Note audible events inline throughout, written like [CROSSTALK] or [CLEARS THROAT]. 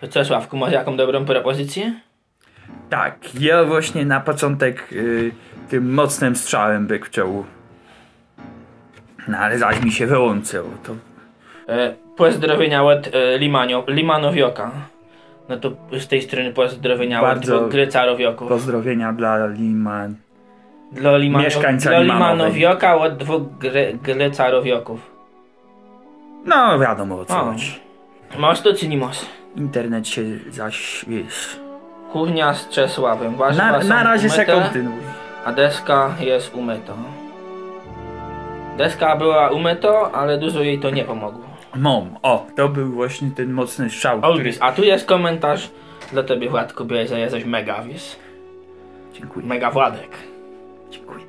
To co, Sławku, masz jaką dobrą propozycję? Tak, ja właśnie na początek y, tym mocnym strzałem byk w czoło. No ale zaś mi się wyłączyło, to E, pozdrowienia od e, Limanio, Limanowioka. No to z tej strony pozdrowienia Bardzo od Grycarowioków. pozdrowienia dla Liman. Dla, Limano, Mieszkańca dla. Limanowioka od dwóch gry, Grycarowioków. No wiadomo o co chodzi. Masz to czy nie masz? Internet się zaś, wiesz... Kuchnia z Czesławem. Warzywa Na, na razie umyte, kontynuuj. A deska jest umyta. Deska była umyta, ale dużo jej to nie pomogło. Mom, o, to był właśnie ten mocny strzał, który... A tu jest komentarz dla tobie Władku, byłeś, że jesteś mega, wiesz? Dziękuję, Mega Władek. dziękuję.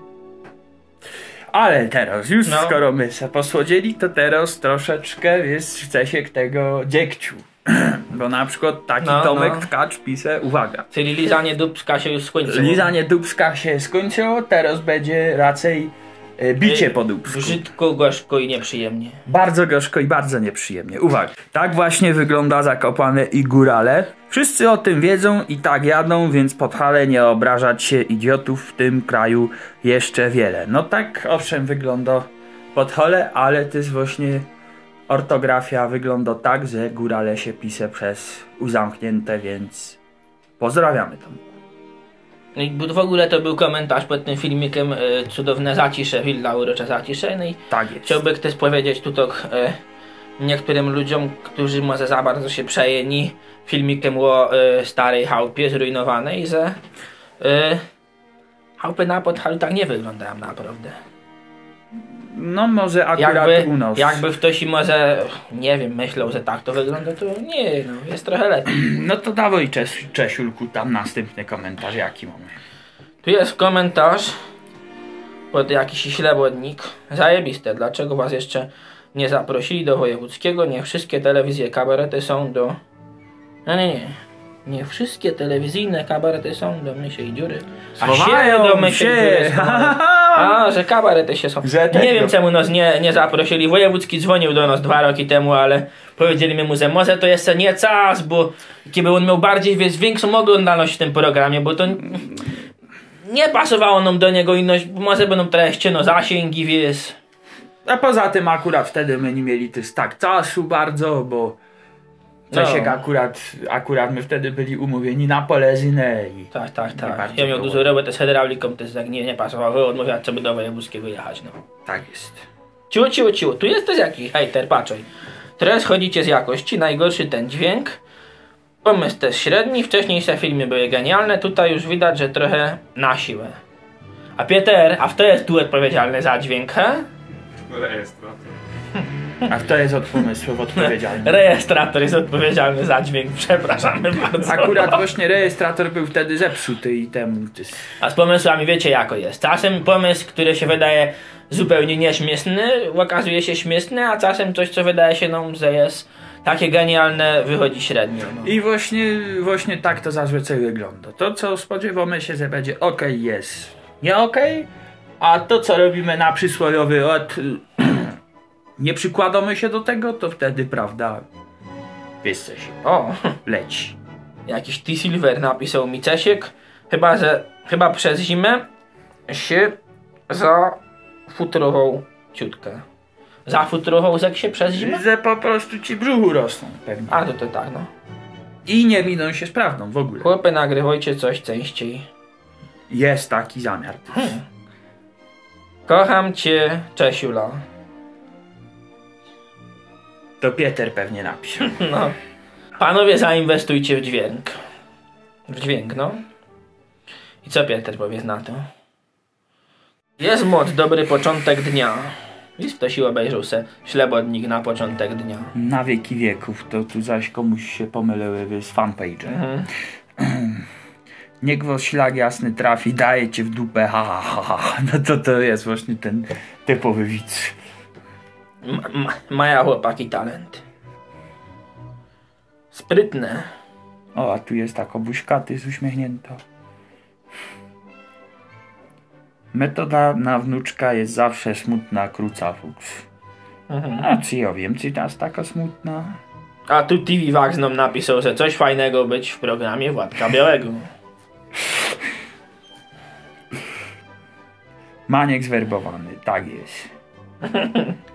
Ale teraz, już No. skoro my se posłodzili, to teraz troszeczkę, wiesz, chce się tego dziegciu. [CLEARS THROAT] Bo na przykład taki No, Tomek no. Tkacz pisze, uwaga, Czyli lizanie dubska się już skończyło. lizanie dubska się skończyło, teraz będzie raczej e, bicie Y, po dubsku. Brzydko, gorzko i nieprzyjemnie. Bardzo gorzko i bardzo nieprzyjemnie. Uwaga, tak właśnie wygląda Zakopane i Górale. Wszyscy o tym wiedzą i tak jadą, więc pod hale nie obrażać się idiotów w tym kraju jeszcze wiele. No tak, owszem, wygląda pod hale, ale to jest właśnie ortografia wygląda tak, że Górale się pisze przez uzamknięte, więc pozdrawiamy tam. No i w ogóle to był komentarz pod tym filmikiem e, Cudowne zacisze, Willa Urocza zacisze. No i Tak jest. chciałby ktoś powiedzieć tutaj e, niektórym ludziom, którzy może za bardzo się przejęli filmikiem o e, starej chałupie zrujnowanej, że e, chałupy na Podhalu tak nie wyglądają naprawdę. No może akurat Jakby, u nas. jakby ktoś i może, nie wiem, myślał, że tak to wygląda, to nie, no, jest trochę lepiej. [CLEARS THROAT] No to dawaj Czes Czesiulku tam następny komentarz, jaki mamy. Tu jest komentarz pod jakiś ślebodnik. Zajebiste, dlaczego was jeszcze nie zaprosili do wojewódzkiego? Nie wszystkie telewizje kabarety są do... No nie, nie. Nie wszystkie telewizyjne kabarety są do mysiej dziury. A Schowają się do mysiej się. dziury schowają. [LAUGHS] A, że kabarety się są. Że tego. Nie wiem czemu nas nie, nie zaprosili. Wojewódzki dzwonił do nas dwa roki temu, ale powiedzieli mu, że może to jeszcze nie czas, bo kiedy on miał bardziej, wiesz, większą oglądalność w tym programie, bo to nie pasowało nam do niego inność, bo może będą treści, no zasięgi, wiesz. A poza tym akurat wtedy my nie mieli też tak czasu bardzo, bo Czesiek No. akurat, akurat my wtedy byli umówieni na polezynę i Tak, tak, tak. Ja miał dużo roboty z hydrauliką, też tak nie, nie pasowało, odmawiać, co by do wojewódzkiego jechać, no. tak jest. Ciu, ciu, ciu, tu jest też jakiś hejter, patrzaj. Teraz chodzicie z jakości, najgorszy ten dźwięk. Pomysł też średni, wcześniejsze filmy były genialne, tutaj już widać, że trochę na siłę. A Pieter, a kto jest tu odpowiedzialny za dźwięk, he? Rejestrator. [LAUGHS] A kto jest od pomysłów odpowiedzialny? Rejestrator jest odpowiedzialny za dźwięk, przepraszamy bardzo. Akurat właśnie rejestrator był wtedy zepsuty i temu... A z pomysłami wiecie jako jest. Czasem pomysł, który się wydaje zupełnie nieśmieszny, okazuje się śmieszny, a czasem coś, co wydaje się nam, że jest takie genialne, wychodzi średnio. No. I właśnie, właśnie tak to zazwyczaj wygląda. To co spodziewamy się, że będzie ok jest nie ok, a to co robimy na przysłowiowy od nie przykładamy się do tego, to wtedy prawda wiesz co się O, [LAUGHS] leci. jakiś T-Silver napisał mi Czesiek, chyba, że chyba przez zimę się zafutrował ciutkę. Zafutrował jak się przez zimę? Że po prostu ci brzuchu rosną pewnie. A, to to tak, no. I nie miną się z prawdą w ogóle. Chłopy, nagrywajcie coś częściej. Jest taki zamiar. Kocham cię, Czesiula. To Pieter pewnie napisze. [LAUGHS] No. Panowie, zainwestujcie w dźwięk. W dźwięk, no. I co Piotr powie na to? Jest mod, dobry początek dnia. Wiesz, ktoś obejrzał se ślebodnik na początek dnia. Na wieki wieków to tu zaś komuś się pomyliły z fanpage. Mhm. [CLEARS THROAT] Niech was ślak jasny trafi, daje cię w dupę, ha, ha, ha, ha. No to to jest właśnie ten typowy widz. Ma, ma, maja chłopaki talent. Sprytne. O, a tu jest taka buźka, ty jest uśmiechnięta. Metoda na wnuczka jest zawsze smutna, kruca, fuks. Mhm. A czy ja wiem, czy ta jest taka smutna? A tu TV Wax nam napisał, że coś fajnego być w programie Władka Białego. Maniek zwerbowany, tak jest. [LAUGHS]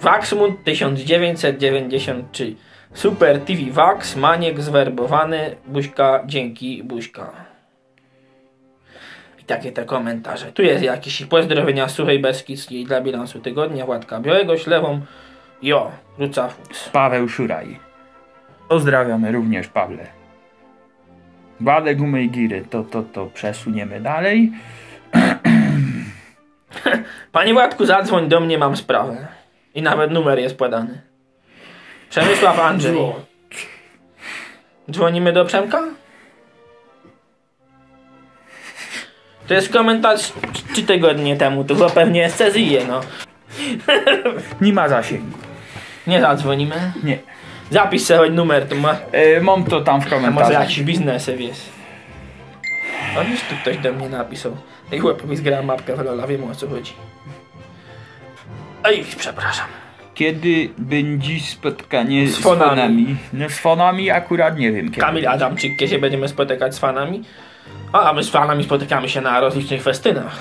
Waxmund 1993. Super TV Wax, Maniek zwerbowany, buźka, dzięki, buźka. I takie te komentarze. Tu jest jakieś pozdrowienia Suchej Beskidzkiej dla bilansu tygodnia, Władka Białego, ślewą. Jo, Ruca Fuchs. Paweł Szuraj. Pozdrawiamy również Pawle. Badę gumy i giry, to, to, to przesuniemy dalej. Panie Władku, zadzwoń do mnie, mam sprawę. I nawet numer jest podany. Przemysław Andrzej. Dzwonimy do Przemka? To jest komentarz trzy tygodnie temu, to chyba pewnie jest Cezyje, no. [LAUGHS] Nie ma zasięgu. Nie zadzwonimy. Nie. Zapisz sobie numer, to ma... E, mam to tam w A może komentarzach. jakiś biznesy, wiesz. O, już tu ktoś do mnie napisał. I chłop mi zgrała mapkę w Lola, wiem o co chodzi. Oj, przepraszam. Kiedy będzie spotkanie z, Z fonami. fonami? No z fonami akurat nie wiem kiedy. Kamil Adamczyk, kiedy będziemy spotykać z fanami. A, a my z fanami spotykamy się na rozlicznych festynach.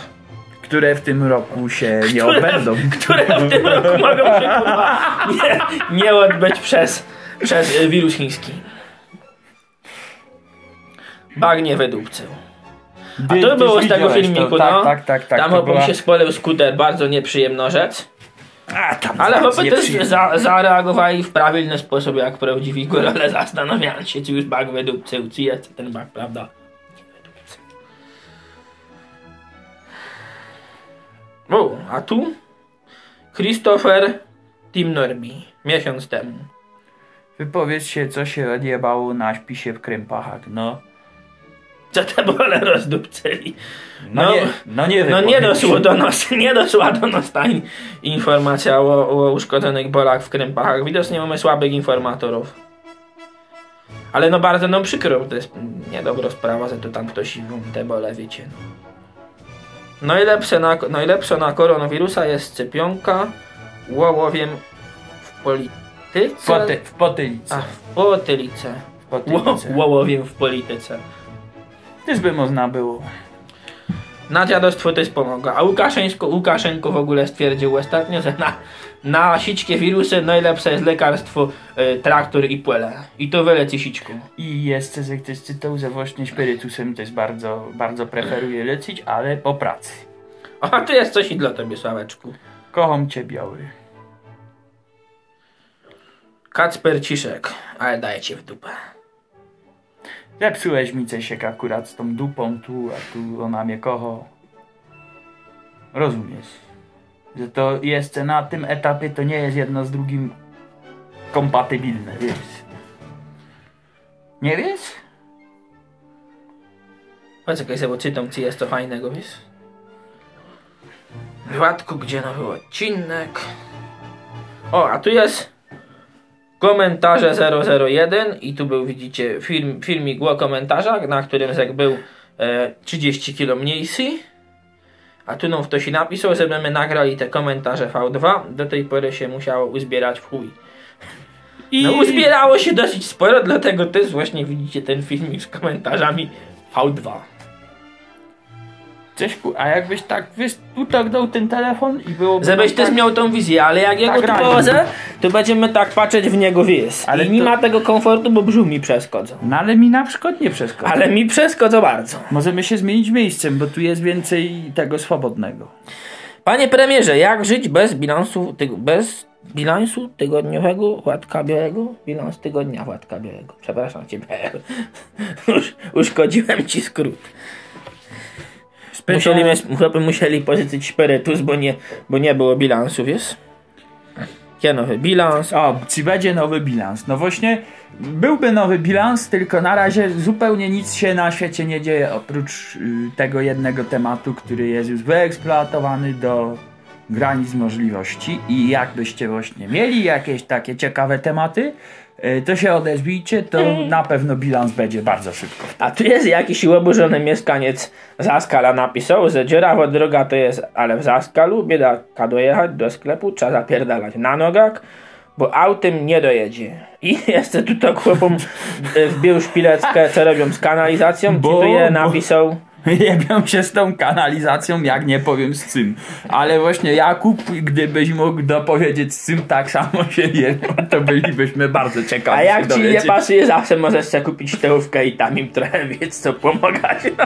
Które w tym roku się nie Które- odbędą. Które w tym roku mogą się nie, nie odbyć przez, przez y, wirus chiński. Bagnie wydupcył. A to było z tego filmiku, to. tak, no. Tak, tak, tak. Tam chłopom była- się spalił skuter, bardzo nieprzyjemna rzecz. A, tam Ale chłopy też za, zareagowali w prawilny sposób jak prawdziwi górale [LAUGHS] zastanawiając się, czy już bag wydupcył, czy jest ten bag, prawda? O, a tu? Christopher Tim Norby, miesiąc temu. Wypowiedz się, co się odjebało na śpisie w Krępachach, no. Co te bole rozdupcyli? No, No, nie, no nie No nie doszło do nas, nie doszła do nas ta in- informacja o, o uszkodzonych bolach w krępach. Widocznie mamy słabych informatorów. Ale no bardzo nam przykro, to jest niedobra sprawa, że to tam ktoś te bole, wiecie. No. Najlepsze na, najlepsze na koronawirusa jest szczepionka łowowiem w polityce. Poty, w potylicy. A, w potylice. W potylice. Ło- Łowowiem w polityce. Też by można było. Na dziadostwo też pomaga. A Łukaszeńsko, Łukaszenko w ogóle stwierdził ostatnio, że na, na sićkie wirusy najlepsze jest lekarstwo y, traktor i płele. I to wyleci sićku. I jeszcze, że ktoś czytał, że właśnie spirytusem też bardzo, bardzo preferuje lecieć, ale po pracy. A tu jest coś i dla tobie, Sławeczku. Kocham cię, biały. Kacper Ciszek, ale daję cię w dupę. Zepsułeś mi Cesiek akurat z tą dupą tu, a tu ona mnie kocha. Rozumiesz? Że to jeszcze na tym etapie to nie jest jedno z drugim kompatybilne, wiesz? Nie wiesz? Poczekaj sobie, czytam, czy jest to fajnego, wiesz? Władku, gdzie nowy odcinek? O, a tu jest komentarze 001 i tu był, widzicie, film, filmik o komentarzach, na którym Zek był e, 30 kg mniejszy. A tu nam ktoś napisał, żebyśmy nagrali te komentarze V2. Do tej pory się musiało uzbierać w chuj. I No uzbierało się dosyć sporo, dlatego też właśnie widzicie ten filmik z komentarzami V2. Cześćku, a jakbyś tak, wiesz, tu tak dał ten telefon i byłoby... Żebyś nam też tak... miał tą wizję, ale jak ja Tak go tu raźnie. położę, to będziemy tak patrzeć w niego wies. Ale Ale nie to- ma tego komfortu, bo brzuch mi przeszkodzą. No ale mi na przykład nie przeszkadza. Ale mi przeszkodzą bardzo. Możemy się zmienić miejscem, bo tu jest więcej tego swobodnego. Panie premierze, jak żyć bez bilansu, bez bilansu tygodniowego Władka Białego? Bilans tygodnia Władka Białego. Przepraszam cię, [LAUGHS] Już, uszkodziłem ci skrót. Musieli, chłopy musieli pożyczyć spirytus, bo nie, bo nie było bilansu, wiesz? Ja nowy bilans. O, czy będzie nowy bilans? No właśnie, byłby nowy bilans, tylko na razie zupełnie nic się na świecie nie dzieje oprócz y, tego jednego tematu, który jest już wyeksploatowany do granic możliwości i jakbyście właśnie mieli jakieś takie ciekawe tematy, to się odezwijcie, to na pewno bilans będzie bardzo szybko. A tu jest jakiś oburzony mieszkaniec Zaskala napisał, że dziurawa droga to jest, ale w Zaskalu biedaka dojechać do sklepu trzeba zapierdalać na nogach, bo autem nie dojedzie. I [LAUGHS] jeszcze tu to chłopom e, wbił szpileckę, co robią z kanalizacją, bo- napisał [LAUGHS] Jebią się z tą kanalizacją, jak nie powiem z czym. Ale właśnie Jakub, gdybyś mógł dopowiedzieć z czym tak samo się jebią, to bylibyśmy bardzo ciekawi A jak ci nie dowiedzieć. pasuje, zawsze możesz sobie kupić tełówkę i tam im trochę wiedz, co pomagać. No.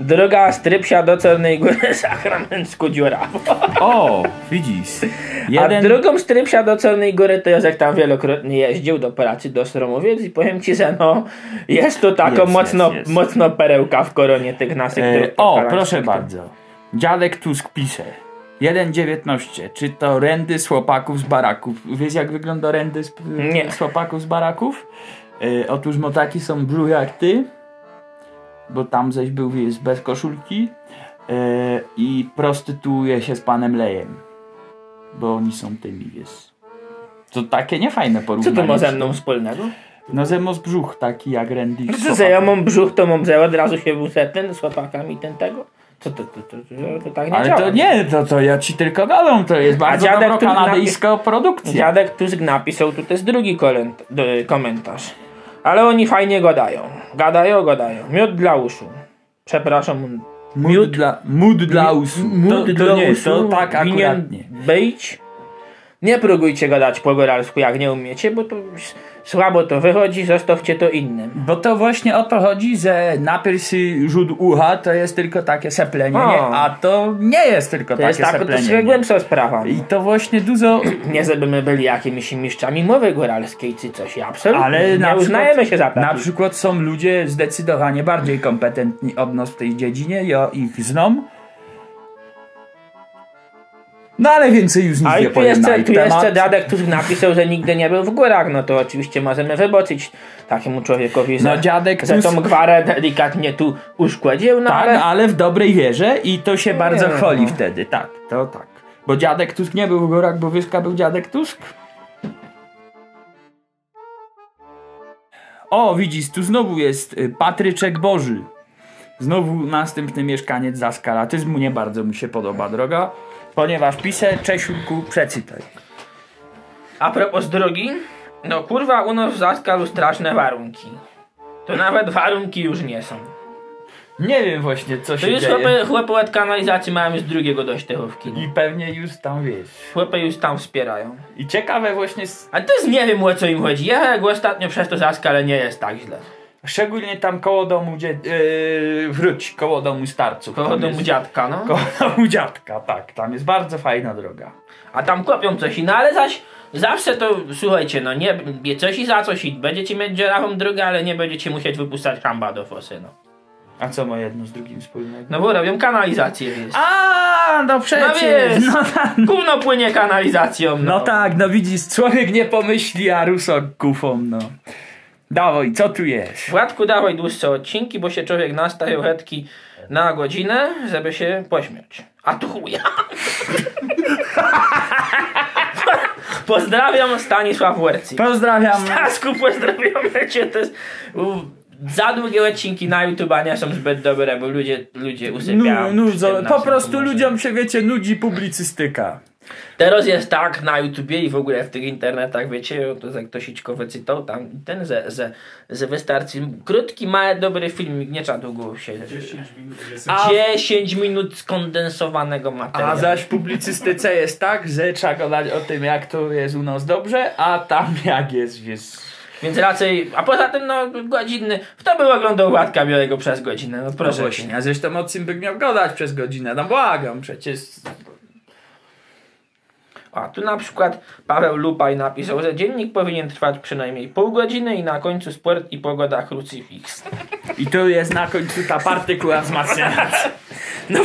Droga z Trypsia do Czarnej Góry Sakramencku dziurawo. O, widzisz. A Jeden... drugą z Trypsia do Czarnej Góry to Józek tam wielokrotnie jeździł do pracy do Stromowiec i powiem ci, że no jest to taką Jest, mocno, jest, jest. mocno perełka w koronie tych naszych E, o, proszę bardzo. Dziadek Tusk pisze. 1.19. Czy to rendy z chłopaków z baraków? Wiesz jak wygląda rendy z, Nie. z chłopaków z baraków? E, otóż motaki są blue jak ty, bo tam zaś był jest bez koszulki e, i prostytuuje się z panem Lejem, bo oni są tymi, wiesz. To takie niefajne Co porównanie. to ma ze mną wspólnego? No ze mną z brzuch taki jak rendy z Co, że ja mam brzuch, to mam że od razu się wózę ten z chłopakami ten tego? Co to, to, to, to, to tak nie Ale działa. to nie, to, to ja ci tylko gadam, to jest bardzo dziadek dobro tu kanadyjska produkcja. Dziadek Tusk napisał tu jest drugi komentarz. Ale oni fajnie gadają. Gadają, gadają. Miód dla uszu. Przepraszam. Mód dla, mód dla uszu. Mód to, dla to nie, uszu to tak akurat nie. być. Nie próbujcie gadać po góralsku jak nie umiecie, bo to słabo to wychodzi, zostawcie to innym. Bo to właśnie o to chodzi, że na pierwszy rzut ucha to jest tylko takie seplenie, O. a to nie jest tylko To takie jest tak, to seplenie. jest nie? głębsza sprawa. I to właśnie dużo... [CLEARS THROAT] Nie żeby my byli jakimiś mistrzami mowy góralskiej czy coś. Absolutnie. Ale na nie uznajemy przykład, się za Na takich. przykład są ludzie zdecydowanie bardziej kompetentni od nas w tej dziedzinie, ja ich znam. No ale więcej już nic nie tu powiem na jeszcze, ich tu temat. jeszcze dziadek, który napisał, że nigdy nie był w górach, no to oczywiście możemy wyboczyć takiemu człowiekowi, że, No, dziadek że tą gwarę delikatnie tu uszkodził, no Tak, ale... ale... w dobrej wierze i to się bardzo Nie. chwali wtedy, tak, to tak. Bo dziadek Tusk nie był w górach, bo Wyska był dziadek Tusk. O, widzisz, tu znowu jest y, Patryczek Boży. Znowu następny mieszkaniec zaskalatyzmu. Nie bardzo mi się podoba droga, ponieważ pisze Czesiulku, przeczytaj. A propos drogi, no kurwa, u nas w Zaskalu straszne warunki. To nawet warunki już nie są. Nie wiem właśnie, co To się już dzieje. chłopy, chłopy od kanalizacji mają już drugiego dość techówki. I pewnie już tam wiesz. Chłopy już tam wspierają. I ciekawe właśnie, s- A też nie wiem o co im chodzi. Ja jak ostatnio przez to Zaskale nie jest tak źle. Szczególnie tam koło domu, yy, wróć, koło domu starców. Koło domu jest- dziadka, no. Koło [LAUGHS] domu dziadka, tak. Tam jest bardzo fajna droga. A tam kopią coś i no ale zaś zawsze to, słuchajcie, no nie, coś i za coś i będziecie mieć dzierawą drogę, ale nie będziecie musieć wypuszczać hamba do fosy, no. A co ma jedno z drugim wspólnego? No bo robią kanalizację, wiesz. A, no przecież. wiesz. No, tak. Gówno płynie kanalizacją, no. no tak, no widzisz, człowiek nie pomyśli, a rusok kufą, no. Dawaj, co tu jest? Władku, dawaj dłuższe odcinki, bo się człowiek nastaje chetki na godzinę, żeby się pośmiać. A tu chuja. [LAUGHS] Pozdrawiam Stanisław Werci. Pozdrawiam. Stasku, pozdrawiamy cię. To jest, za długie odcinki na YouTube nie są zbyt dobre, bo ludzie, ludzie usypiają. No, tym po prostu ludziom się, wiecie, nudzi publicystyka. Teraz jest tak na YouTubie i w ogóle w tych internetach, wiecie, to jak ktoś Ićko wycytał tam ten, że, że, że wystarczy krótki, mały, dobry filmik, nie trzeba długo się... 10 minut skondensowanego A materiału. zaś w publicystyce jest tak, że trzeba gadać o tym, jak to jest u nas dobrze, a tam jak jest, wiesz... Więc raczej, a poza tym no godzinny, kto by oglądał Władka Białego przez godzinę, no No proszę właśnie, cię. a zresztą o czym bym miał gadać przez godzinę? No błagam, przecież... A tu na przykład Paweł Lupaj napisał, że dziennik powinien trwać przynajmniej pół godziny i na końcu sport i pogoda crucifix. I tu jest na końcu ta partykuła wzmacniająca. No,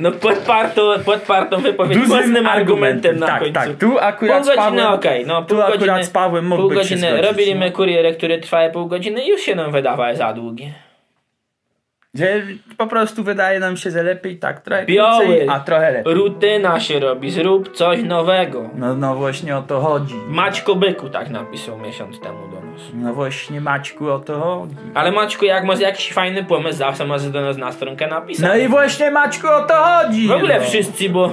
no podparto, podpartą wypowiedź mocnym argumentem na tak, końcu. Tak, tu akurat Pół godziny okej, no tu pół akurat godziny, z Pawłem pół mógłby się godziny zgodzić, robiliśmy no. kuriery, które trwały pół godziny i już się nam wydawały za długie. Że po prostu wydaje nam się, że lepiej tak trochę Biały. krócej, a trochę lepiej. Rutyna się robi, zrób coś nowego. No, no właśnie o to chodzi. Maćko Byku tak napisał miesiąc temu do nas. No właśnie Maćku o to chodzi. Ale Maćku, jak masz jakiś fajny pomysł, zawsze możesz do nas na stronkę napisać. No i właśnie Maćku o to chodzi. W ogóle no. wszyscy, bo,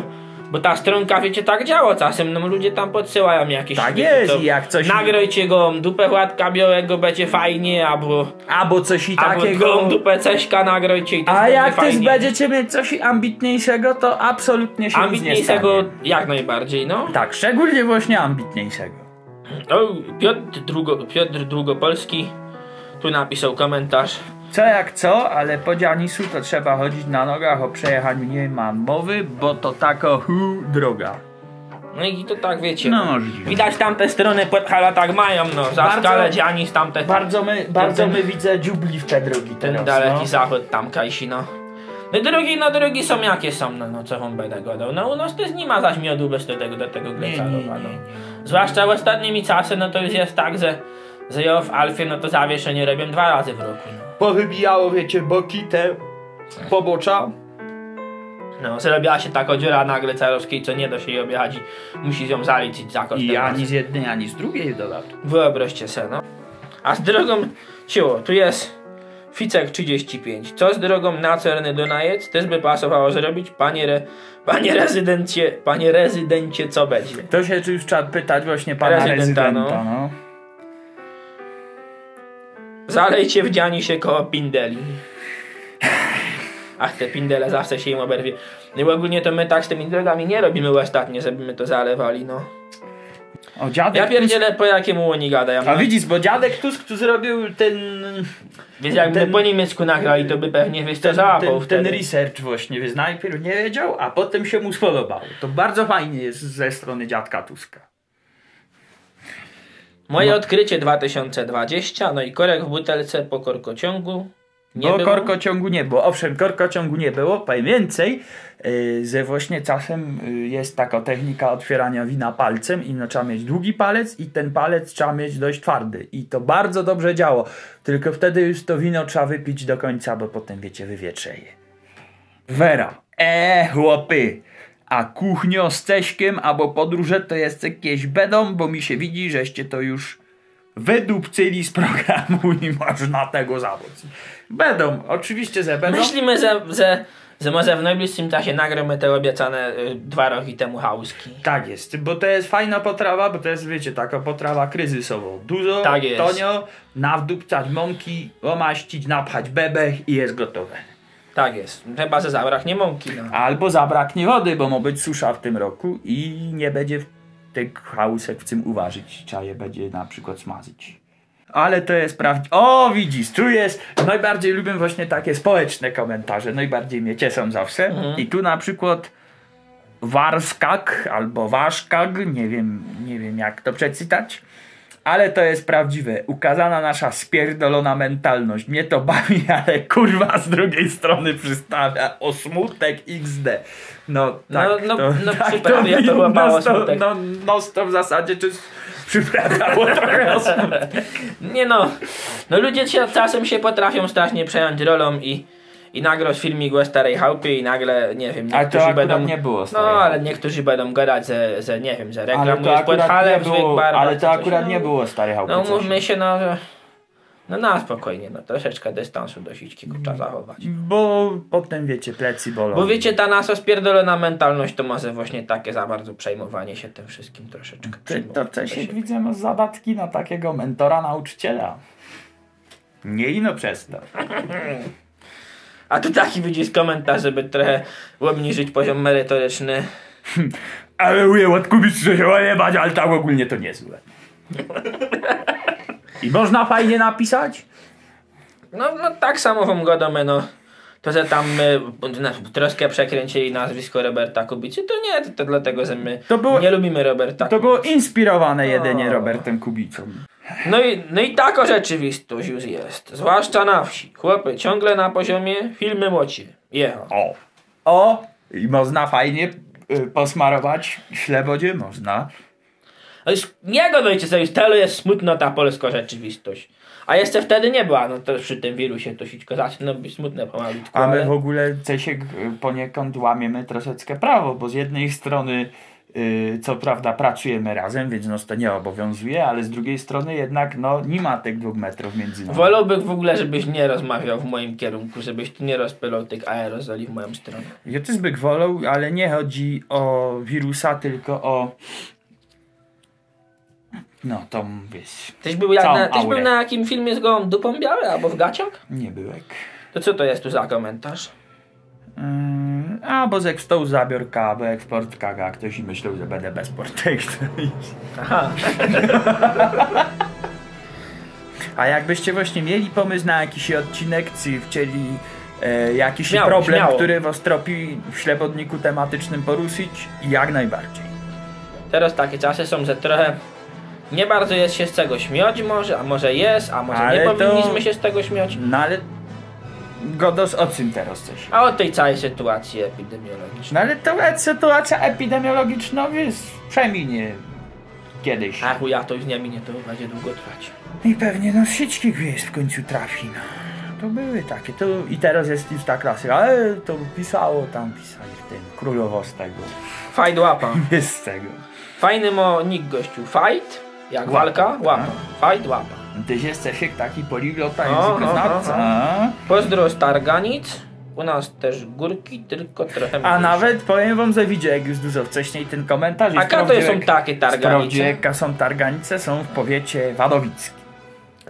Bo ta stronka, wiecie, tak działa czasem, no ludzie tam podsyłają jakieś... Tak wiecie, jest jak coś- Nagrajcie go dupę Władka Białego, będzie fajnie, albo... Albo coś i Albo takiego. gołą dupę Ceśka nagrajcie i to A jak też będziecie mieć coś ambitniejszego, to absolutnie się Ambitniejszego jak najbardziej, no. Tak, szczególnie właśnie ambitniejszego. O, Piotr, Drugo, Piotr Długopolski tu napisał komentarz. Co jak co, ale po Dzianisu to trzeba chodzić na nogach, o przejechaniu nie ma mowy, bo to tako hu droga. No i to tak wiecie. No możliwe. Widać tamte strony Podhala tak mają, no. Za Bardzo- skalę Dzianis tamte. Bardzo my, bardzo ten- my widzę dziubli w te drogi Ten teraz, daleki no. zachód tam kajsi, no. No drogi, no drogi są jakie są, no, no co wam będę gadał. No u nas też nie ma zaś miodu bez do tego, do tego nie, no. Zwłaszcza ostatnimi czasy, no to już jest tak, że, że ja w Alfie, no to zawieszenie robię dwa razy w roku, no. Powybijało, wiecie, boki te pobocza. No, zrobiła się taka dziura na Glecarowskiej, co nie da się jej objechać i musi ją zaliczyć za koszt. I ani z jednej, ani z drugiej dodatku. Wyobraźcie sobie, no. A z drogą, siło, tu jest Ficek 35. Co z drogą na Cerny Dunajec? Też by pasowało zrobić? Panie, re, panie rezydencie, panie rezydencie, co będzie? To się już trzeba pytać właśnie pana Prezydenta, rezydenta, no. no. Zalejcie w dziani się koło pindeli. Ach, te pindele zawsze się im oberwie. No i ogólnie to my tak z tymi drogami nie robimy ostatnio, żeby my to zalewali, no. O, dziadek Ja pierdzielę po jakiemu oni gadają. A No. widzisz, bo dziadek Tusk tu zrobił ten... Więc jakby ten- po niemiecku nagrali, to by pewnie wiesz Ten, ten, ten research właśnie, więc najpierw nie wiedział, a potem się mu spodobało. To bardzo fajnie jest ze strony dziadka Tuska. Moje No. odkrycie 2020, no i korek w butelce po korkociągu. Nie bo było. korkociągu nie było. Owszem, korkociągu nie było, powiem więcej, yy, że właśnie czasem yy, jest taka technika otwierania wina palcem i no, trzeba mieć długi palec i ten palec trzeba mieć dość twardy. I to bardzo dobrze działo. Tylko wtedy już to wino trzeba wypić do końca, bo potem wiecie, wywietrzeje. Wera. E, chłopy. A kuchnio z ceśkiem albo podróże to jest jakieś bedą, bo mi się widzi, żeście to już wydupcyli z programu [LAUGHS] i można tego zawodzić. Będą, oczywiście, że będą. Myślimy, że, że, że może w najbliższym czasie nagramy te obiecane y, dwa roki temu hałuski. Tak jest, bo to jest fajna potrawa, bo to jest, wiecie, taka potrawa kryzysowa. Dużo, Tak jest. tonio, nawdupcać mąki, omaścić, napchać bebech i jest gotowe. Tak jest. Chyba, że zabraknie mąki. No. Albo zabraknie wody, bo ma być susza w tym roku i nie będzie tych hałusek w czym uważać. Trzeba je będzie na przykład smażyć. Ale to jest prawdziwe. O, widzisz, tu jest. Najbardziej lubię właśnie takie społeczne komentarze. Najbardziej mnie cieszą zawsze. I tu na przykład Warskak albo Waszkag, nie wiem, nie wiem jak to przeczytać. Ale to jest prawdziwe. Ukazana nasza spierdolona mentalność. Mnie to bawi, [LAUGHS] ale kurwa z drugiej strony przystawia o smutek XD. No tak. No, no, to, no, tak przyprawia to no, łapało to, smutek. no, no to w zasadzie czy przyprawiało [LAUGHS] trochę o smutek. Nie no. No ludzie czasem się potrafią strasznie przejąć rolą i, i nagrać filmik o starej chałupie i nagle, nie wiem, niektórzy będą... nie było No, ale niektórzy będą gadać, że, że nie wiem, że reklamujesz pod halem było, barwach. ale to akurat no, nie było starej chałupy. No mówmy się, no, że... No na spokojnie, no troszeczkę dystansu do sićkiego trzeba zachować. Bo potem wiecie, plecy bolą. Bo wiecie, ta nasza spierdolona mentalność to może właśnie takie za bardzo przejmowanie się tym wszystkim troszeczkę. Ty, to siebie. widzę no, zadatki na takiego mentora, nauczyciela. Nie ino przez to. [LAUGHS] A tu taki widzisz komentarz, żeby trochę obniżyć poziom merytoryczny. Ale uję łatkubić, że się ojebać, ale tak ogólnie to niezłe. I można fajnie napisać? No, no tak samo wam gadamy, no. To, że tam my no, troszkę przekręcili nazwisko Roberta Kubicy, to nie, to, dlatego, że my było- nie lubimy Roberta. To było inspirowane jedynie O. Robertem Kubicą. No i, no i taka rzeczywistość już jest. Zwłaszcza na wsi. Chłopy ciągle na poziomie filmy mocie. Jechał. O! O! I można fajnie y, posmarować ślebodzie, można. No już nie gadajcie sobie, tyle jest smutna ta polska rzeczywistość. A jeszcze wtedy nie była, no to przy tym wirusie to sićko zaczyna być smutne pomalutku. A my ale- w ogóle Cesiek y, poniekąd łamiemy troszeczkę prawo, bo z jednej strony co prawda pracujemy razem, więc nas to nie obowiązuje, ale z drugiej strony jednak no, nie ma tych dwóch metrów między nami. Wolałbym w ogóle, żebyś nie rozmawiał w moim kierunku, żebyś tu nie rozpylał tych aerozoli w moją stronę. Ja też bych wolał, ale nie chodzi o wirusa, tylko o no, tą, wiesz, Tyś był, jak na, tyś był na jakim filmie z gołą dupą białe albo w gaciach? nie byłek. To co to jest tu za komentarz? Yy, a, bo z ekstą zabiór kawę, eksport kaga, ktoś i myślał, że będę bez portek. Aha, A jakbyście właśnie mieli pomysł na jakiś odcinek, czy chcieli e, jakiś Śmiało, problem, śmiało. który was tropi w ślepodniku tematycznym poruszyć, jak najbardziej. teraz takie czasy są, że trochę nie bardzo jest się z czego śmiać może, a może jest, a może Ale nie to- powinniśmy się z tego śmiać. No ale Godos, o czym teraz coś? A o tej całej sytuacji epidemiologicznej. No ale to e- sytuacja epidemiologiczna, wiesz, przeminie kiedyś. A chuja, to już nie minie, to będzie długo trwać. I pewnie no sieczki wiesz w końcu trafi, no. To były takie, to i teraz jest już ta klasyka, ale to pisało tam, pisali w tym, królowo z tego, Fight łapa. [LAUGHS] jest z tego. Fajny mo nick gościu. Fight, jak walka, łapa. Fight, łapa. Tyś jest Cesiek taki poliglota, O, językoznawca. o, Pozdro z Targanic. U nas też górki, tylko trochę A mniejsze. nawet powiem wam, że widział jak już dużo wcześniej ten komentarz A to sprawdził, są jak- takie Targanice? jaka są targanice, są w powiecie wadowickim.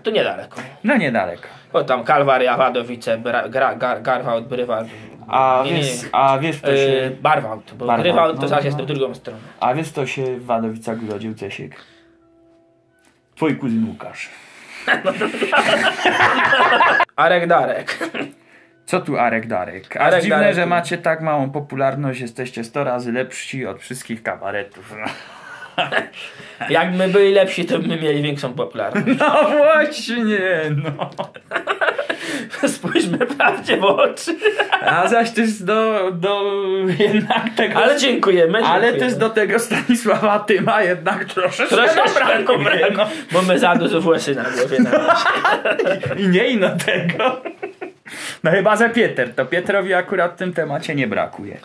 Tu niedaleko. No niedaleko. O tam Kalwaria, Wadowice, Bra, gra, gar, Garwałt, Brywald. A Nie, nie, wiesz, a wiesz to się, Yy, Barwałt, bo to no, zaś jest no. w drugą stronę. a wiesz to się w Wadowicach urodził Cesiek. Twój kuzyn Łukasz. [LAUGHS] Arek Darek. Co tu Arek Darek? A Arek dziwne, Darek. że macie tak małą popularność, jesteście 100 razy lepsi od wszystkich kabaretów. Jakby byli lepsi, to by mieli większą popularność. No właśnie, no. Spójrzmy prawdzie w oczy. A zaś też do, do jednak tego... Ale dziękujemy. Ale dziękujemy. też do tego Stanisława Tyma jednak troszeczkę brakuje, no. bo my za dużo włosy na głowie na [LAUGHS] I nie ino tego. No chyba, że Pieter. To Pietrowi akurat w tym temacie nie brakuje.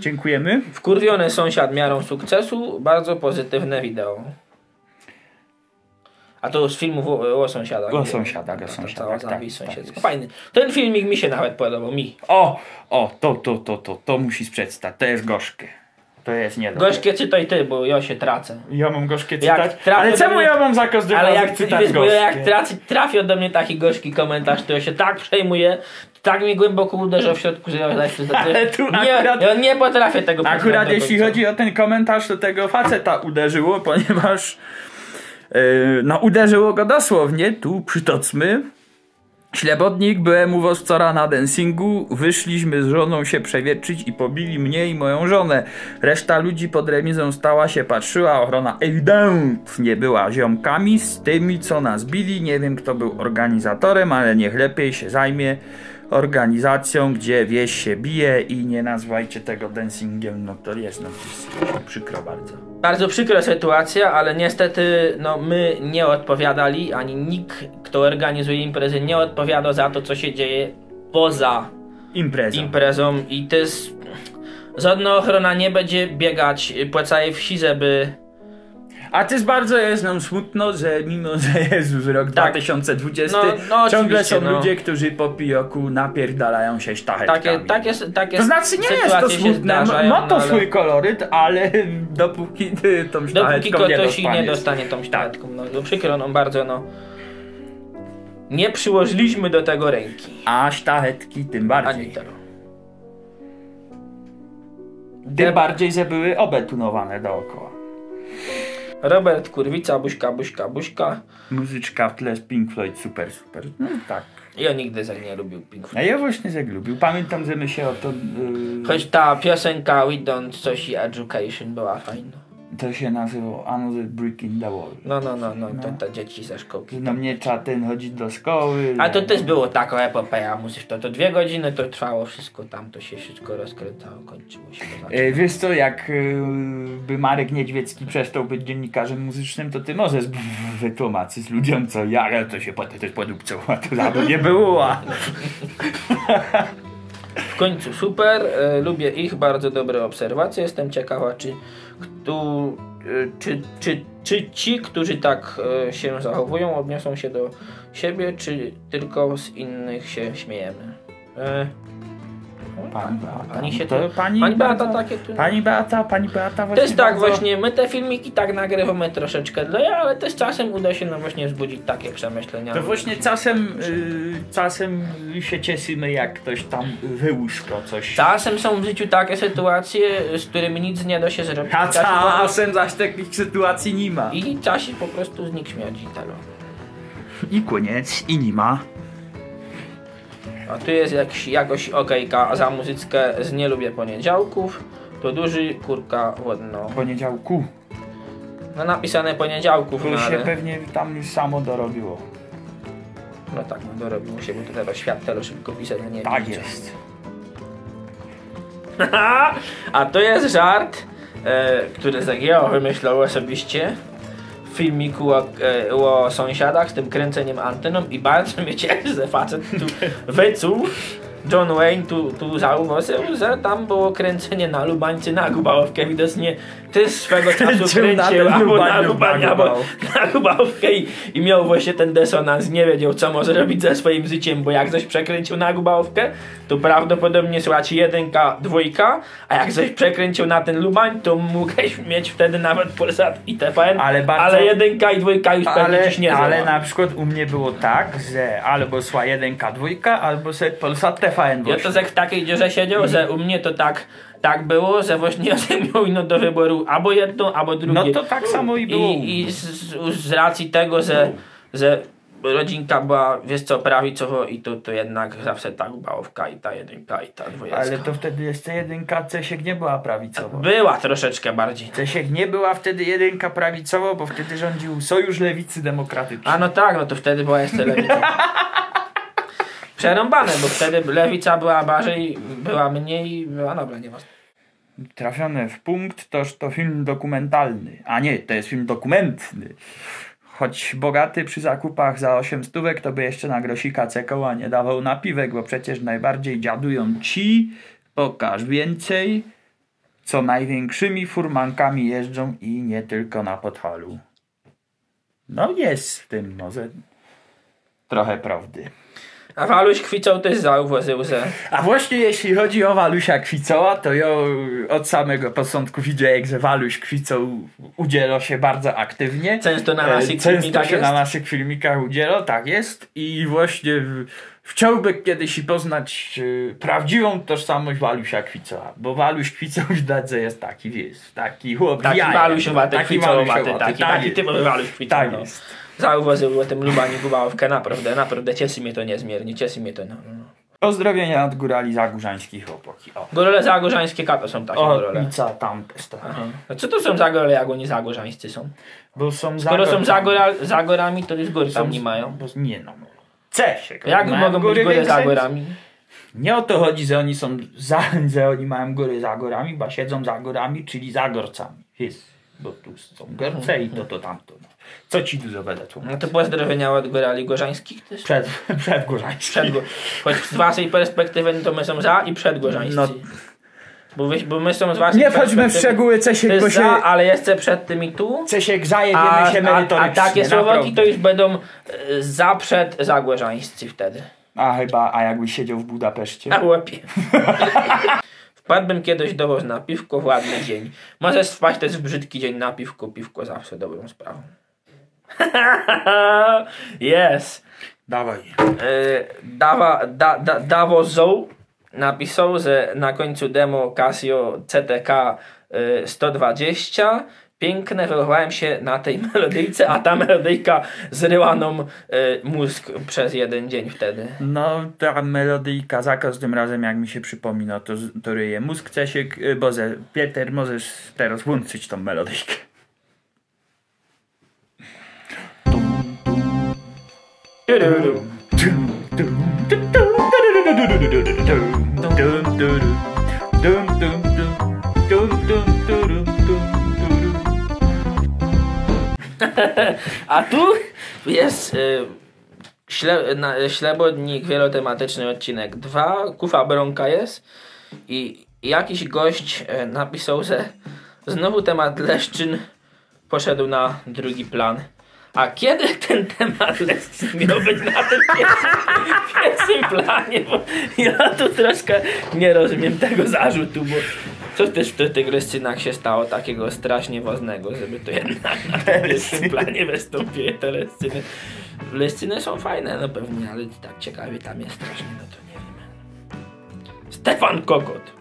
Dziękujemy. Wkurwiony sąsiad miarą sukcesu, bardzo pozytywne wideo. A to z filmu o, o sąsiadach. O sąsiadach, o to sąsiadach, tak, tak jest. Fajny. Ten filmik mi się nawet podobał, mi. O, o, to, to, to, to, to musisz przedstawić. To jest gorzkie. To jest nie Gorzkie czytaj ty, bo ja się tracę. Ja mam gorzkie cytać. trafię Ale do czemu mnie- ja mam za każdym Ale razem jak, cytać wiesz, bo jak traci, trafił do mnie taki gorzki komentarz, to ja się tak przejmuję, tak mi głęboko uderza w środku, że ja [LAUGHS] Ale tu nie, akurat- ja nie potrafię tego Akurat do jeśli chodzi o ten komentarz, to tego faceta uderzyło, [LAUGHS] ponieważ yy, no uderzyło go dosłownie, tu przytocmy. Ślepotnik, byłem u was na dancingu, wyszliśmy z żoną się przewietrzyć i pobili mnie i moją żonę. Reszta ludzi pod remizą stała się, patrzyła, ochrona ewidentnie była ziomkami z tymi, co nas bili. Nie wiem, kto był organizatorem, ale niech lepiej się zajmie organizacją, gdzie wieś się bije i nie nazwajcie tego dancingiem, no to jest, no to jest przykro bardzo. Bardzo przykra sytuacja, ale niestety no, my nie odpowiadali, ani nikt, kto organizuje imprezy, nie odpowiada za to, co się dzieje poza Impreza. imprezą i to jest... Żadna ochrona nie będzie biegać po całej wsi, żeby... A też bardzo jest nam smutno, że mimo, że Jezus rok Tak. 2020, No, no ciągle są no. ludzie, którzy po pijoku napierdalają się sztachetkami. Takie, takie, takie To znaczy nie jest to smutne, zdarzają, ma to no, ale swój koloryt, ale [LAUGHS] dopóki ty tą Dopóki sztachetką nie ktoś nie dostanie tą sztachetką, no to przykro nam bardzo, no. Nie przyłożyliśmy do tego ręki. A sztachetki tym bardziej. Ani tego. Tym bardziej, że były obetunowane dookoła. Robert Kurwica, buźka, buźka, buźka. Muzyczka w tle z Pink Floyd, super, super. No tak. Ja nigdy za nie lubił Pink Floyd. A ja właśnie tak lubił. Pamiętam, że my się o to... Yy, Choć ta piosenka We Don't i Education była fajna. To się nazywało Another Brick in the Wall. No, no, no, no, to te dzieci ze szkołki. Na mnie trzeba ten chodzić do szkoły. A to że- też było taka epopeja muzyczna. To dwie godziny to trwało wszystko tam, to się wszystko rozkręcało, kończyło się. to E, Wiesz co, jak y, by Marek Niedźwiecki przestał być dziennikarzem muzycznym, to ty możesz wytłumaczyć ludziom, co ja, ale to się potem też podupcą, a to dawno nie było. [LAUGHS] a- końcu super. E, lubię ich, bardzo dobre obserwacje. Jestem ciekawa, czy, kto, e, czy, czy, czy ci, którzy tak e, się zachowują, odniosą się do siebie, czy tylko z innych się śmiejemy. Pani Beata. Pani się To pani pani Beata bardzo- takie tu... Pani Beata, pani Beata właśnie To jest tak bardzo- właśnie, my te filmiki tak nagrywamy troszeczkę dla ja, ale też czasem uda się nam właśnie wzbudzić takie przemyślenia. To właśnie czasem, y, czasem się cieszymy, jak ktoś tam wyłuszko coś. Czasem są w życiu takie sytuacje, z którymi nic nie da się zrobić. A Czasem zaś takich sytuacji nie ma. I czasem po prostu z nich śmiać i telo. I koniec, i nie ma. A tu jest jakiś, jakoś okejka za muzyczkę z Nie lubię poniedziałków. To duży kurka wodno. Poniedziałku. No napisane poniedziałków, To no się ale... pewnie tam już samo dorobiło. No tak, no dorobiło się, bo to teraz świat telo szybko pisać, a nie Tak pisze. jest. [LAUGHS] A to jest żart, e, który Zagieło wymyślał osobiście filmiku o, e, o sąsiadach z tym kręceniem anteną i bardzo mnie cieszy, że facet tu wyczuł, John Wayne tu, tu zauważył, że tam było kręcenie na Lubańcy na Gubałówkę. Widocznie ty swego czasu Kręcił na albo na Lubania, na albo Gubałówkę. na Gubałówkę i, i miał właśnie ten dysonans. Nie wiedział co może robić ze swoim życiem, bo jak coś przekręcił na Gubałówkę, to prawdopodobnie słać jedynka, dwójka, a jak coś przekręcił na ten Lubań, to mógłeś mieć wtedy nawet Polsat i TVN, Ale bardzo- ale jedynka i dwójka już pewnie Ale, dziś nie ale na przykład u mnie było tak, że albo szła jedynka, dwójka, albo se Polsat TVN Ja to jak w takiej dziurze siedział, że u mnie to tak, tak było, że właśnie ja [LAUGHS] miał ino do wyboru albo jedno, albo drugie. No to tak samo i było. I, i z, z, racji tego, że, że rodzinka była, wiesz co, prawicowo i to, to jednak zawsze ta bałówka i ta jedynka i ta dwójka. Ale to wtedy jeszcze jedynka Cesiek nie była prawicowo. Była troszeczkę bardziej. Cesiek nie była wtedy jedynka prawicowo, bo wtedy rządził Sojusz Lewicy Demokratycznej. A no tak, no to wtedy była jeszcze lewica. [LAUGHS] Przerąbane, bo wtedy lewica była bardziej, była mniej, była dobra, nie ma. Trafione w punkt toż to film dokumentalny. A nie, to jest film dokumentny. Choć bogaty przy zakupach za 8 stówek, to by jeszcze na grosika cekoła nie dawał napiwek, bo przecież najbardziej dziadują ci, pokaż więcej, co największymi furmankami jeżdżą i nie tylko na Podhalu. No jest w tym może trochę prawdy. A Waluś kwicał też zauważył, że A właśnie jeśli chodzi o Walusia Kwicoła, to ja od samego początku jak że Waluś Kwicoł udziela się bardzo aktywnie. Często na E, naszych Często filmikach się jest? na naszych filmikach udziela, tak jest. I właśnie chciałbym kiedyś i poznać e, prawdziwą tożsamość Walusia Kwicoła. Bo Waluś Kwicoł widać, że jest taki, wiesz, taki chłop taki walusiowaty, Taki kwicołowaty, taki, tak taki jest. typowy waluś kwicowy. Tak no. jest. Zauważył o tym Lubaniu Gubałówkę, naprawdę, naprawdę cieszy mnie to niezmiernie, cieszy mnie to. No, no. Pozdrowienia od górali zagórzańskich chłopaki. O, Górole zagórzańskie kato są takie o górole. Nica tam też. Aha. A co to są za górole, jak oni zagórzańscy są? Bo są Skoro są zagor- za, góra, za górami, to już góry tam nie mają. Bo, nie no. Cesiek. Jak Mają mogą być góry za górami? Nie o to chodzi, że oni są za, [LAUGHS] że oni mają góry za górami, bo siedzą za górami, czyli za gorcami. Jest, bo tu są gorce i to, to, tamto. No. Co ci dużo będę tłumaczyć? No to pozdrowienia od górali gorzańskich też. Przed, [LAUGHS] przed górzańskimi. Przed, choć z waszej perspektywy no to my są za i przed gorzańscy. No. Bo, wy, bo my są z waszej Nie wchodźmy w perspektywy- szczegóły, Cesiek, bo się, za, ale jeszcze przed tym i tu. Cesiek zajebiemy A, się a, merytorycznie. a takie słowoki naprawdę. to już będą e, za przed zagórzańscy wtedy. A chyba, a jakbyś siedział w Budapeszcie. Na łapie. [LAUGHS] Wpadłbym kiedyś do was na piwko w ładny dzień. Możesz wpaść też w brzydki dzień na piwko. Piwko zawsze dobrą sprawą. [LAUGHS] yes. Dawaj. E, Dawa, da, da, Davozo napisał, że na końcu demo Casio CTK e, 120 piękne, wychowałem się na tej [LAUGHS] melodyjce, a ta melodyjka zryła nam e, mózg przez jeden dzień wtedy. No, ta melodyjka za każdym razem, jak mi się przypomina, to, to ryje mózg Cesiek. Boże, Pieter, możesz teraz włączyć tą melodyjkę. A tu jest y, śle, na, ślebodnik, wielotematyczny odcinek 2. Kufa Bronka jest. I jakiś gość e, napisał, że znowu temat leszczyn poszedł na drugi plan. A kiedy ten temat leszczyn miał być na tym pierwszym, pierwszym planie? Bo ja tu troszkę nie rozumiem tego zarzutu, bo co też w tych leszczynach się stało takiego strasznie ważnego, żeby to jednak na [LAUGHS] tym planie wystąpiły te leszczyny. Leszczyny są fajne, no pewnie, ale tak ciekawie tam jest strasznie, no to nie wiem. Stefan Kokot.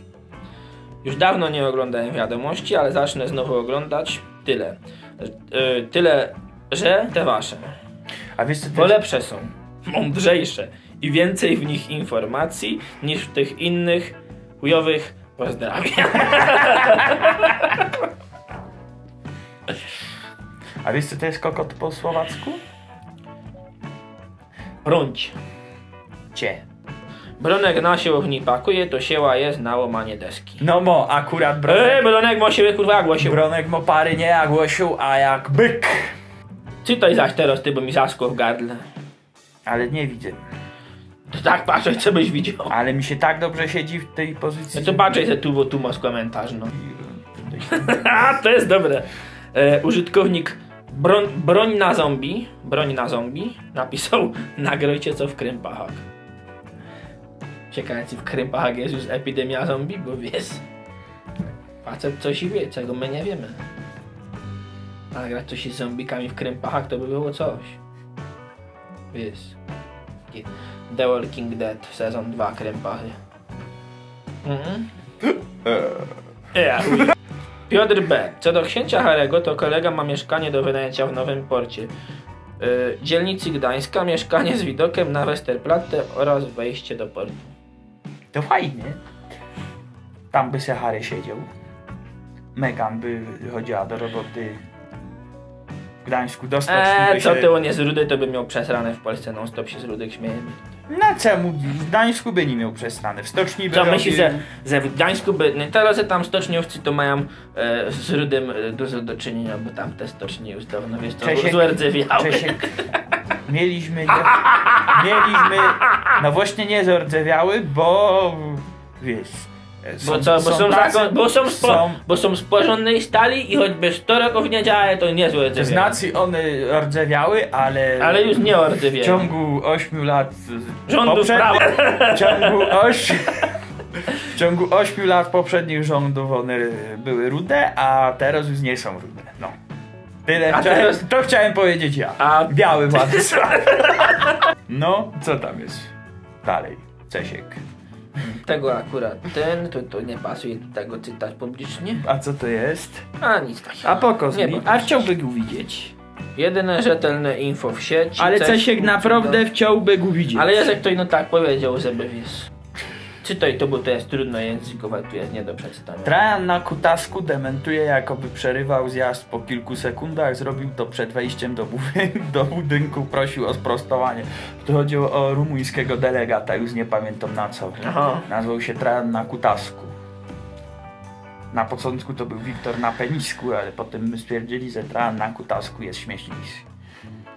Już dawno nie oglądałem wiadomości, ale zacznę znowu oglądać. Tyle. Yy, tyle, że te wasze. A wiesz Bo lepsze są, [LAUGHS] mądrzejsze i więcej w nich informacji niż w tych innych chujowych. Pozdrawiam. [LAUGHS] a wiesz co to jest kokot po słowacku? Brąć. Cie. Bronek na siłowni pakuje, to sieła jest na łamanie deski. No mo, akurat Ej, Bronek, Bronek ma siły kurwa głosił. Bronek mo pary nie jak łosił, a jak byk. Czytaj zaś teraz ty, bo mi zaschło w gardle. Ale nie widzę. To tak patrzę, co byś widział. Ale mi się tak dobrze siedzi w tej pozycji. No to patrzę se tu, bo tu masz komentarz, no. [LAUGHS] A, to jest dobre. E, użytkownik broń, broń na zombie, broń na zombie napisał [LAUGHS] nagrajcie co w Krympachach. Ciekawe, czy w Krympachach jest już epidemia zombie, bo wiesz, facet coś i wie, czego my nie wiemy. A nagrać coś z zombikami w Krympachach to by było coś. Wiesz. The Walking Dead sezon 2 Krympachy. Mhm. [LAUGHS] Ja. Piotr B. Co do księcia Harego, to kolega ma mieszkanie do wynajęcia w Nowym Porcie. Yy, dzielnicy Gdańska, mieszkanie z widokiem na Westerplatte oraz wejście do portu. To fajnie. Tam by se Harry siedział. Megan by chodziła do roboty Gdańsku do stoczni Eee, co ty on jest z Rudy, to by miał przesrane w Polsce, non stop się z Rudych śmiejemy. Na czemu? W Gdańsku by nie miał przestany. W stoczni by Co myślisz, że, robił- że w Gdańsku by, no teraz tam stoczniowcy to mają e, z Rudym e, dużo do czynienia, bo tam te stocznie już dawno, wiesz, to Czesiek- złerdzewiały. Czesiek, mieliśmy, nie, mieliśmy, no właśnie nie zordzewiały, bo wiesz, są, Bo co, bo są, tacy- zakon, bo są, spo, są bo są z porządnej stali i choćby 100 roków nie działa, to niezłe z nacji one rdzewiały, ale, Ale już nie w ordzewie. ciągu 8 lat Rządów poprzednich- prawa. w ciągu 8 w ciągu 8 lat poprzednich rządów one były rude, a teraz już nie są rude. No. Tyle A chciałem, teraz- to chciałem powiedzieć ja. A- Biały Władysław. [LAUGHS] No, co tam jest? Dalej. Czesiek. Tego akurat ten, to, to nie pasuje tego cytać publicznie. A co to jest? A nic takiego. A pokaż Nie mi. A chciałby go widzieć. Jedyne rzetelne info w sieci. Ale coś tu, naprawdę chciałby go widzieć. Ale jeżeli ktoś no tak powiedział, żeby wiesz. Czytaj to, bo to jest trudno językowe, tu jest nie do przeczytania. Trajan na kutasku dementuje, jakoby przerywał zjazd po kilku sekundach. Zrobił to przed wejściem do, [LAUGHS] do budynku, prosił o sprostowanie. Tu chodziło o rumuńskiego delegata, już nie pamiętam na co. Aha. Nazwał się Trajan na kutasku. Na początku to był Wiktor na penisku, ale potem my stwierdzili, że Trajan na kutasku jest śmieszniejszy.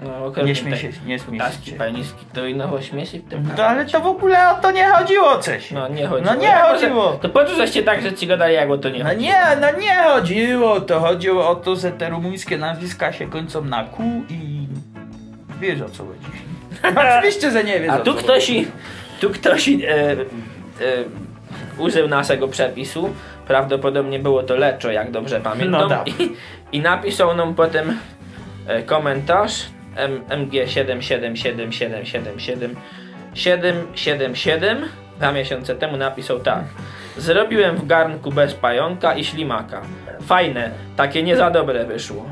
No, okej, Nie śmiej tak. się, nie śmiej się. paniski, to i nowo śmiesi w tym No ale to w ogóle o to nie chodziło, coś. No nie chodziło. No nie Ja może- chodziło. To po co żeście tak, że ci gadali, jak o to nie No chodzi? nie, no nie chodziło, to chodziło o to, że te rumuńskie nazwiska się kończą na Q i wiesz o co chodzi. [LAUGHS] Oczywiście, że nie wiesz A o tu co ktoś, i- tu ktoś e, e, użył naszego przepisu. Prawdopodobnie było to leczo, jak dobrze pamiętam. No tak. I, I napisał nam potem e, komentarz M, MG7777777 777 dwa miesiące temu napisał tak. Zrobiłem w garnku bez pająka i ślimaka. Fajne, takie nie za dobre wyszło.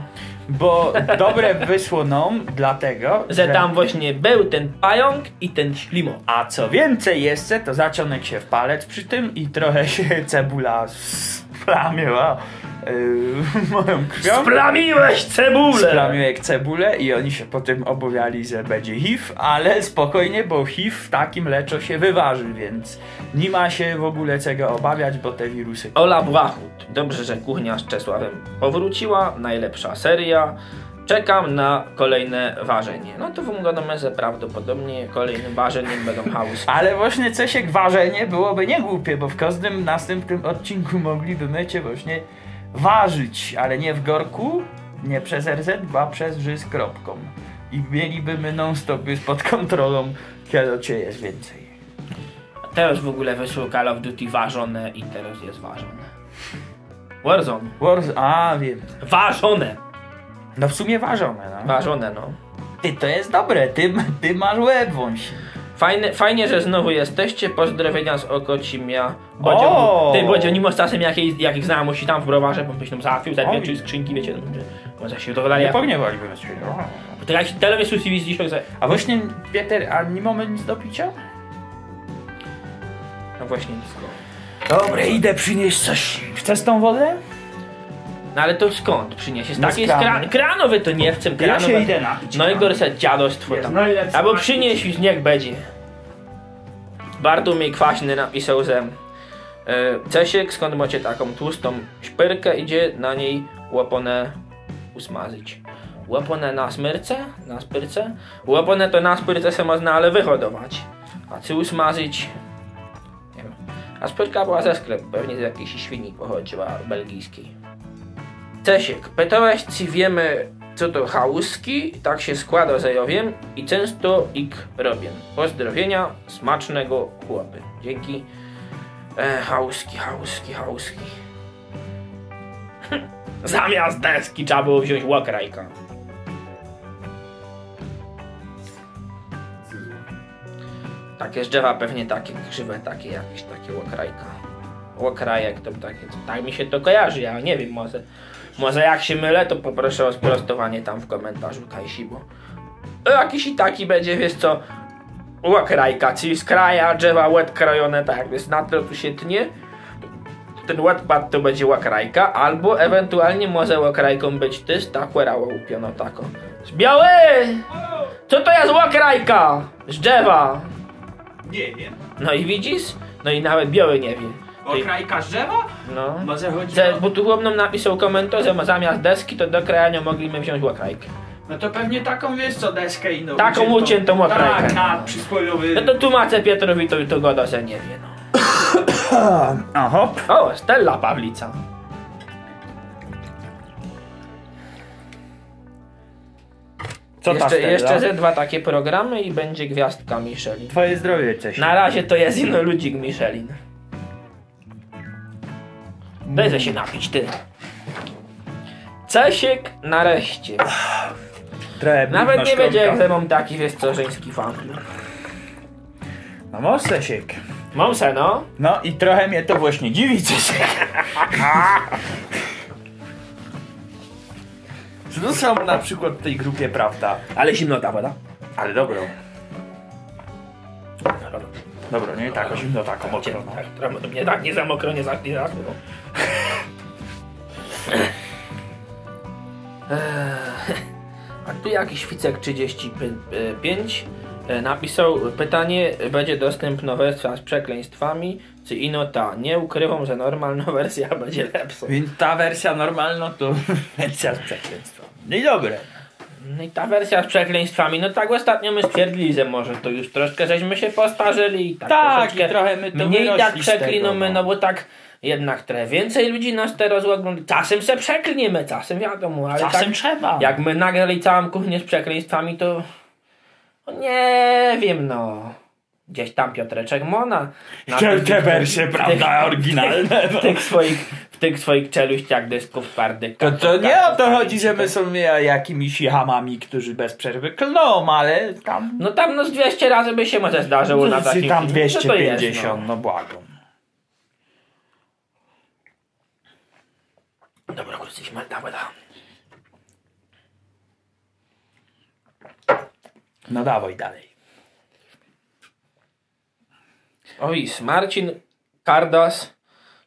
Bo dobre wyszło nam dlatego, Że tam właśnie był ten pająk i ten ślimok. A co więcej jeszcze, to zaciągnął się w palec przy tym i trochę się cebula splamiła [LAUGHS] moją krwią. Splamiłeś cebulę! Splamił jak cebulę i oni się potem obawiali, że będzie HIV, ale spokojnie, bo HIV w takim leczo się wyważy, więc nie ma się w ogóle czego obawiać, bo te wirusy... Ola Błachut. Dobrze, że kuchnia z Czesławem powróciła. Najlepsza seria. Czekam na kolejne ważenie. No to wiadomo, że prawdopodobnie kolejnym ważeniem będą hausy. [LAUGHS] Ale właśnie Cesiek ważenie byłoby nie głupie, bo w każdym następnym odcinku mogliby mycie właśnie ważyć, ale nie w gorku, nie przez RZ, a przez ży z kropką. I mieliby my non stop już pod kontrolą, kiedy cię jest więcej. Teraz w ogóle wyszło Call of Duty ważone i teraz jest ważone. Warzone. Wars, a wiem. Ważone! No w sumie ważone, no. Ważone, no. Ty, to jest dobre, ty, ty masz łeb wąsi. Fajne, fajnie, że znowu jesteście. Pozdrowienia z Okocimia. Bodzio, O! ty, Bodzio, masz czasem jakiej, jakich znajomości tam w browarze, bo byś nam załatwił te trzy skrzynki, wiecie, no, że może się dogadali. Nie pogniewaliby się. To jakiś telewizor TV dzisiaj, że... A właśnie, Pieter, a nie mamy nic do picia? No właśnie nic. Dobra, idę przynieść coś. Chcesz tą wodę? No ale to skąd przyniesiesz? No Takie z jest kranu. kran, kranowy to nie chcę, Ja kranowy. się idę napić. No i gorsze dziadostwo tam. najlepszy Albo przynieś już niech będzie. Bartu mi kwaśny napisał, że e, Cesiek, skąd macie taką tłustą szpyrkę, idzie na niej łoponę usmażyć. Łoponę na smyrce? Na spyrce? Łoponę to na spyrce se można ale wyhodować. A czy usmażyć? Nie wiem. A spyrka była ze sklepu, pewnie z jakiejś świni pochodziła belgijskiej. Cesiek, pytałeś czy wiemy co to chałuski, tak się składa, że ja wiem i często ich robię. Pozdrowienia, smacznego chłopy. Dzięki. E, chałuski, chałuski, chałuski. [LAUGHS] Zamiast deski trzeba było wziąć łakrajka. Takie z drzewa pewnie takie krzywe, takie jakieś takie łakrajka. Łakrajek to takie, tak mi się to kojarzy, ja nie wiem, może, może jak się mylę, to poproszę o sprostowanie tam w komentarzu Kajsi, bo jakiś i taki będzie, wiesz co, łakrajka, czyli z kraja drzewa łed krojone, tak jak jest na to tu się tnie, ten łatpad to będzie łakrajka, albo ewentualnie może łakrajką być ty z takwerało upiono tako. Biały! Co to jest łakrajka? Z drzewa! Nie wiem. No i widzisz? No i nawet biały nie wie. Okrajka drzewa? No. Może chodzi Że, o... bo tu chłopnom napisał komentarz, że zamiast deski to do krajania mogliśmy wziąć łakrajkę. No to pewnie taką, wiesz co, deskę i no... Taką uciętą okrajkę. Tak, na przysłowiowy... No to tłumaczę Piotrowi, to, to goda, że nie wie, no. [COUGHS] Aha. O, Stella Pawlica. Co ta jeszcze, Stella? jeszcze ze dwa takie programy i będzie gwiazdka Michelin. Twoje zdrowie, cześć. Na razie to jest ino ludzik Michelin. Daj się napić, ty. Cesiek nareszcie. Trochę Nawet nie wiedziałem, szklanka. że mam taki, wiesz co, żeński fan. No może Cesiek. Mam se, no. No i trochę mnie to właśnie dziwi, Cesiek. Czy to są na przykład w tej grupie prawda? Ale zimno ta woda. Ale dobro. Dobro, nie? Tak, zimno, tak, mokro. no. Tak, nie tak, nie za mokro, nie za, nie za mokro. A tu jakiś Ficek 35 e, napisał pytanie, będzie dostępna wersja z przekleństwami, czy ino ta? Nie ukrywam, że normalna [LAUGHS] wersja będzie lepsza. Więc ta wersja normalna to [LAUGHS] wersja z przekleństwa. No i dobre. No i ta wersja z przekleństwami, no tak ostatnio my stwierdzili, że może to już troszkę żeśmy się postarzyli i tak, Tak, i trochę my to mniej tak przeklinamy, no. no bo tak jednak trochę więcej ludzi nas teraz ogląda. Czasem se przeklniemy, czasem wiadomo, ale Czasem tak, trzeba. jak my nagrali całą kuchnię z przekleństwami, to no nie wiem, no. Gdzieś tam Piotreczek Mona. wersje, w [LAUGHS] prawda, oryginalne. W tych swoich, w tych swoich czeluściach dysków twardych. To, to nie o to chodzi, że my są jakimiś hamami, którzy bez przerwy klną, ale tam... No tam no z 200 razy by się może zdarzyło na takim tam filmie. Co to jest, 250, no błagam. no. Dobra, kurczę, śmierta woda. No dawaj dalej. Ojs, Marcin Kardas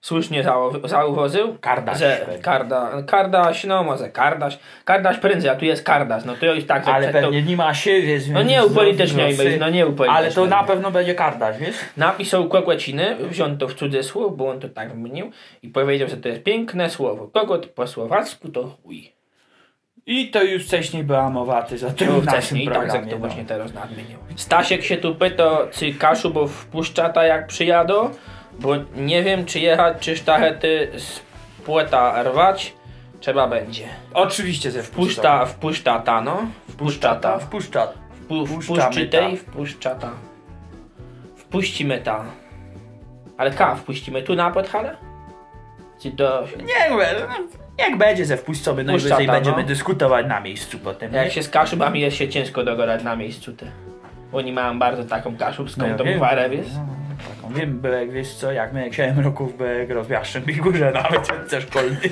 słusznie zau- zauważył, Kardaś że. Karda, Kardaś, no może Kardaś, Kardaś prędzej, a tu jest Kardas, no to już tak, Ale tą- pewnie nie ma się, wiesz... No nie upolityczniajmy, no nie upolityczniajmy. Ale to na pewno będzie kardaś, wiesz? Napisał kłekłeciny, wziął to w cudzysłów, bo on to tak wymienił i powiedział, że to jest piękne słowo. Kogut po słowacku to chuj. I to już wcześniej była mowa ty o tym wcześniej, tak jak to no. właśnie teraz nadmienił. Stasiek się tu pyta, czy Kaszubów wpuszcza ta jak przyjadą, bo nie wiem czy jechać, czy sztachety z płeta rwać, trzeba będzie. Oczywiście ze Wpuszcza, wpuszcza ta no, wpuszcza ta, Wpuszcza. Wpuszczy tej, wpuszcza ta. Wpuścimy ta. Ale ka, wpuścimy tu na podhalę? Czy do... Nie no, jak będzie ze wpuszczamy, najwyżej Wpuszcza ta, będziemy no. dyskutować na miejscu potem. Jak nie? się z Kaszubami jest się ciężko dogadać na miejscu te. Oni mają bardzo taką kaszubską No tą wiem, warę, wiesz? no, taką wiem, byłek, wiesz co, jak miałem 7 roków, byłek rozwiaszczym w górze [LAUGHS] nawet ze szkolnej. [LAUGHS]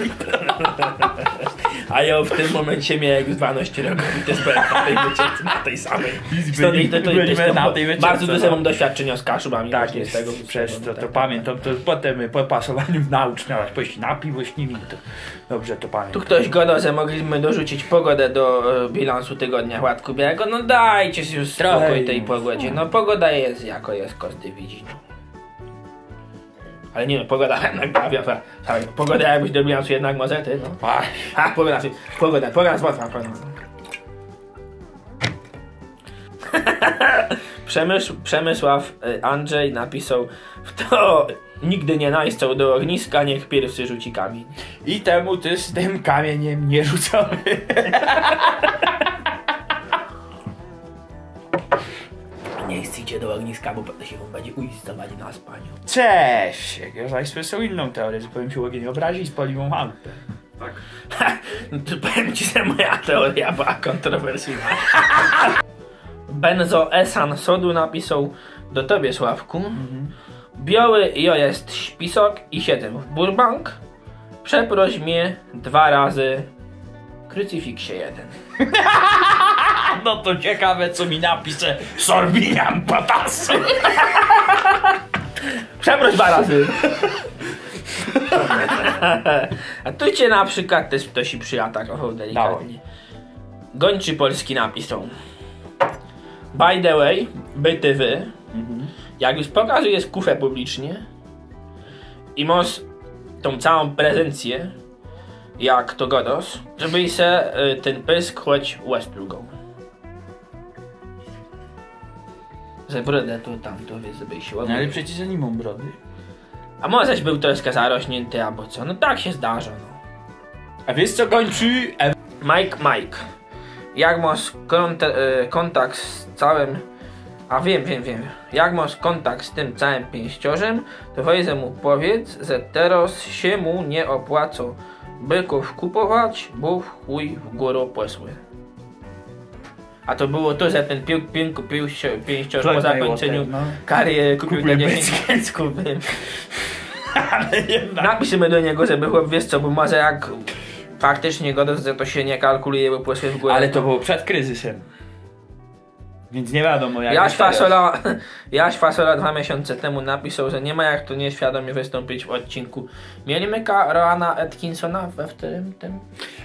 A ja w tym momencie miałem już 12 roków i też byłem na tej wycieczce, na tej samej. Stąd byli- to, to, byliśmy to, na tej wycieczce, bardzo duże no. mam doświadczenia z Kaszubami Tak jest, z tego. przez to, tak, to tak. pamiętam, to potem po pasowaniu naucz miałaś pójść na piwo to dobrze to pamiętam. Tu ktoś gadał, że mogliśmy dorzucić pogodę do e, bilansu tygodnia Władku Białego. No dajcie już spokój tej pogodzie. No pogoda jest jako jest, kosty widzi. No. Ale nie no, pogoda [LAUGHS] jednak pra- Pogoda jakbyś do bilansu jednak może ty, no. Ach, A, pogoda, pogoda, pogoda z mocna, pogoda. [LAUGHS] Przemysł, Przemysław y, Andrzej napisał w to nigdy nie najstą do ogniska, niech pierwszy rzuci kamień. I temu ty z tym kamieniem nie rzucamy. [LAUGHS] Nie chcecie do ogniska, bo potem się wam będzie uistować na spaniu. Cześć! Jak ja zaś słyszał inną teorię, że powiem się ogień obrazi i spali mu małpę. Tak. no [LAUGHS] to powiem ci, że moja teoria była kontrowersyjna. [LAUGHS] Benzo Esan Sodu napisał do tobie, Sławku. Biały jo jest śpisok i siedzę w Burbank. Przeproś mnie dwa razy krucyfiksie jeden. [LAUGHS] No to ciekawe co mi napisze Sorbinian Patasu. [LAUGHS] Przeproś dwa razy. [LAUGHS] A tu cię na przykład też ktoś i przyatakował delikatnie. Gończy polski napisał. By the way, byty wy, jak już pokazujesz kufę publicznie i masz tą całą prezencję, jak to godos, żebyś se y, ten pysk choć łezplugał. Że brodę tu tam, to wie, żebyś się No ładnie... ale przecież ja nie mam brody. A możeś był troszkę zarośnięty albo co, no tak się zdarza, no. A wiesz co kończy? E- Mike, Mike, jak masz e, kontakt z całym, a wiem, wiem, wiem, jak masz kontakt z tym całym pięściorzem, to weź mu powiedz, że teraz się mu nie opłaca byków kupować, bo w chuj w górę posły. A to było to, że ten pił, pił, pił, pięściorz po zakończeniu łotek, no. kariery kupił Kupił te 10 bycki. pięćków. Ale jednak. Napiszemy do niego, żeby chłop wiesz co, bo może jak faktycznie że to się nie kalkuluje, bo poszły w górę. Ale to było przed kryzysem. Więc nie wiadomo jak Jaś. Fasola, [LAUGHS] Jaś Fasola dwa miesiące temu napisał, że nie ma jak tu nieświadomie wystąpić w odcinku. Mieliśmy Roana Atkinsona we w tym, tym?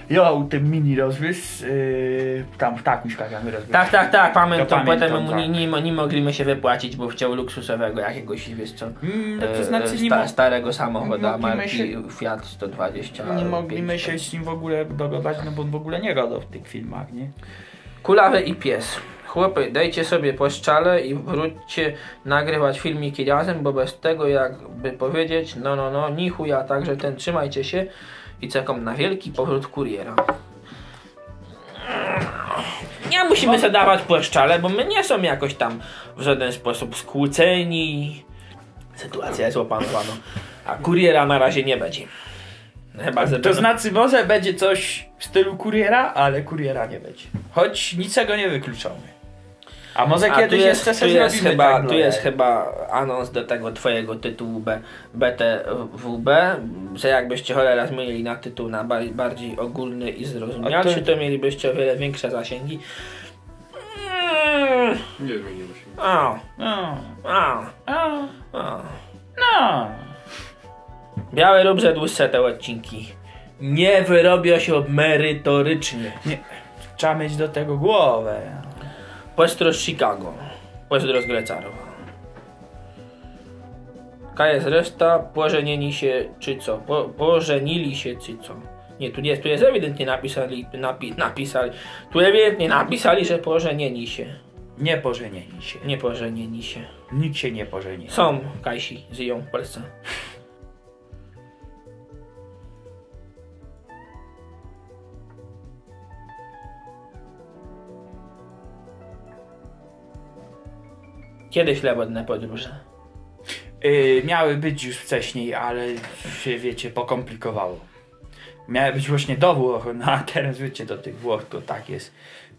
Jo, ten mini rozwys, yy, tam w takim szkakach rozwys. Tak, tak, tak, pamiętam. Potem tak. nie, nie, nie mogliśmy się wypłacić, bo chciał luksusowego jakiegoś, wiesz co, Mm, to znaczy sta, starego samochodu mogliśmy marki się- Fiat 120. nie mogliśmy się z nim w ogóle dogadać, no bo on w ogóle nie gadał w tych filmach, nie? Kulawy i pies. Chłopy, dajcie sobie po szczale i wróćcie nagrywać filmiki razem, bo bez tego jakby powiedzieć, no no no, ni chuja, także ten trzymajcie się i czekam na wielki powrót kuriera. Nie musimy sobie dawać po szczale, bo my nie są jakoś tam w żaden sposób skłóceni. Sytuacja jest opanowana, a kuriera na razie nie będzie. Chyba, To znaczy może będzie coś w stylu kuriera, ale kuriera nie będzie. Choć niczego nie wykluczamy. A może A kiedyś jest, jeszcze tu sobie jest, chyba, tak tu dla jest chyba anons do tego twojego tytułu B, BTWB, że jakbyście cholera zmienili na tytuł na ba- bardziej ogólny i A zrozumialszy, to- to mielibyście o wiele większe zasięgi. Mm, Nie zmienimy się. o, No, o, no, o. no. Białe lub za dłuższe te odcinki. Nie wyrobią się merytorycznie. Nie. Trzeba mieć do tego głowę. Z Chicago. Grecarowa. Jaka jest reszta? Pożenieni się czy co? Po, pożenili się czy co? Nie, tu jest, tu jest ewidentnie napisali, napi, napisali, tu ewidentnie napisali, że pożenieni się. Nie pożenieni się. Nie pożenieni się. Nikt się nie pożeni. Są Kajsi, żyją w Polsce. Kiedy ślubne podróże? Yy, miały być już wcześniej, ale się wiecie, pokomplikowało. Miały być właśnie do Włoch, no a teraz wiecie, do tych Włoch to tak jest.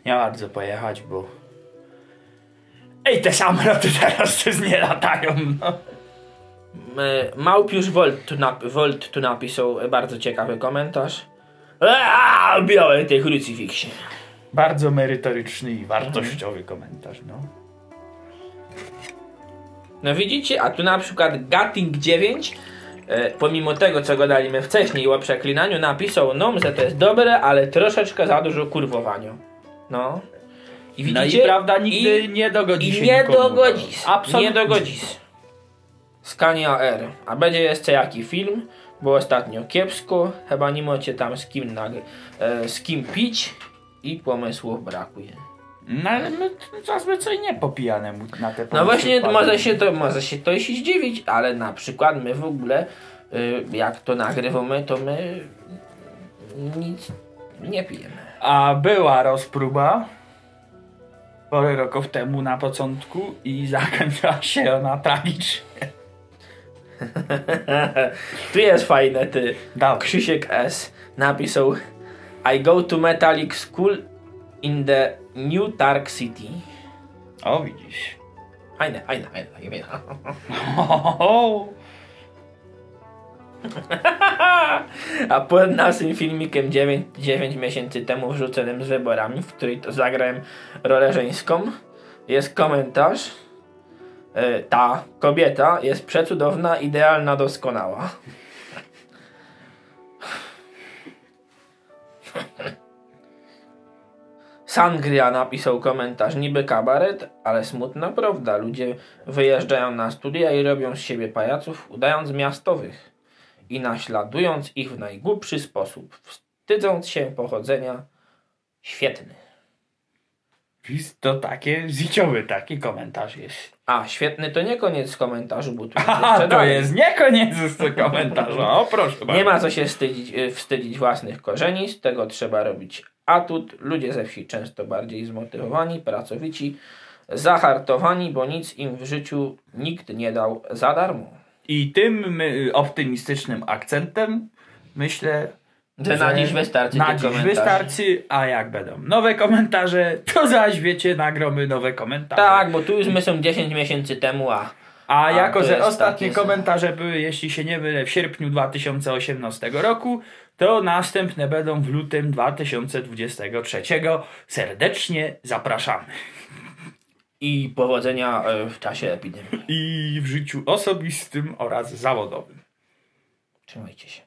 Nie bardzo pojechać, bo... Ej, te samoloty [LAUGHS] teraz też nie latają, no. E, Małpiusz Volt tu, nap- Volt tu napisał bardzo ciekawy komentarz. Eee, białe tej krucyfiksie. Bardzo merytoryczny i wartościowy komentarz, no. No widzicie, a tu na przykład Gatting 9, e, pomimo tego co gadaliśmy wcześniej o przeklinaniu, napisał nom, że to jest dobre, ale troszeczkę za dużo kurwowania. No. I No i prawda, nigdy I- nie dogodzi I się nie nikomu. dogodzi. Absolutnie. Nie dogodzi. Scania R. A będzie jeszcze jaki film? Bo ostatnio kiepsko, chyba nie macie tam z kim, nag- e, z kim pić i pomysłów brakuje. No ale my zazwyczaj nie popijane mu na te No właśnie, wpadamy. może się, to, może się to się zdziwić, ale na przykład my w ogóle, y, jak to nagrywamy, to my nic nie pijemy. A była rozpróba parę roków temu na początku i [LAUGHS] zakończyła się ona tragicznie. [LAUGHS] tu jest fajne, ty. Dawaj. Krzysiek S. napisał I go to Metallic School in the New Dark City. O, widzisz. Fajne, fajne, fajne. fajne. [LAUGHS] A pod naszym filmikiem 9, 9 miesięcy temu wrzuconym z wyborami, w której to zagrałem rolę żeńską, jest komentarz. E, Ta kobieta jest przecudowna, idealna, doskonała. Sangria napisał komentarz, niby kabaret, ale smutna prawda. Ludzie wyjeżdżają na studia i robią z siebie pajaców, udając miastowych i naśladując ich w najgłupszy sposób, wstydząc się pochodzenia. Świetny. Wiz, To takie życiowy taki komentarz jest. A, świetny to nie koniec komentarzu, bo tu [LAUGHS] jeszcze to dalej. jest nie koniec komentarza. O, proszę bardzo. Nie ma co się wstydzić, y, wstydzić własnych korzeni, z tego trzeba robić atut. Ludzie ze wsi często bardziej zmotywowani, pracowici, zahartowani, bo nic im w życiu nikt nie dał za darmo. I tym y, optymistycznym akcentem myślę, Że na dziś wystarczy Na dziś wystarczy, a jak będą nowe komentarze, to zaś wiecie, nagromy nowe komentarze. Tak, bo tu już my są 10 miesięcy temu, a A, A, jako, że ostatnie takie- komentarze były, jeśli się nie mylę, w sierpniu 2018 roku, to następne będą w lutym 2023. Serdecznie zapraszamy. i powodzenia e, w czasie epidemii. I w życiu osobistym oraz zawodowym. Trzymajcie się.